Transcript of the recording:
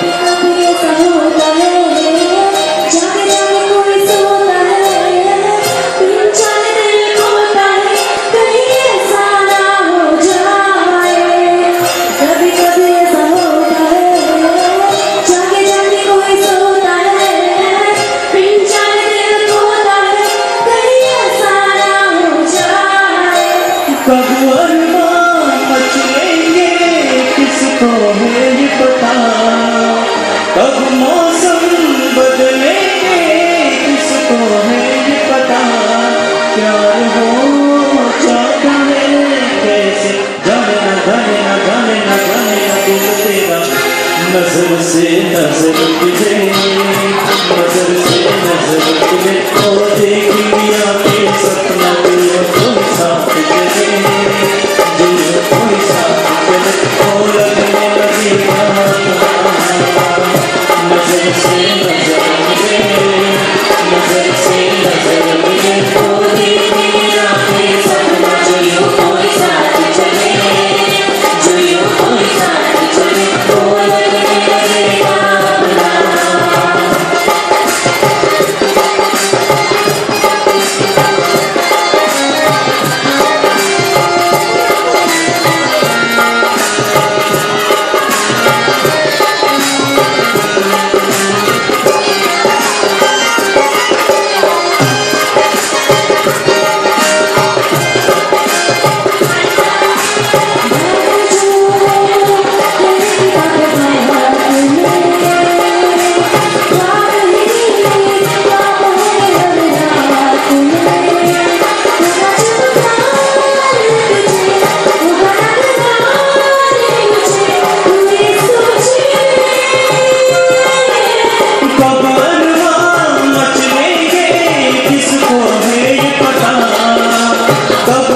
pica, pica, pica, pica, pica, pica, I'm hazır mısın, hazır mısın, hazır mısın, hazır mısın, hazır mısın, Stop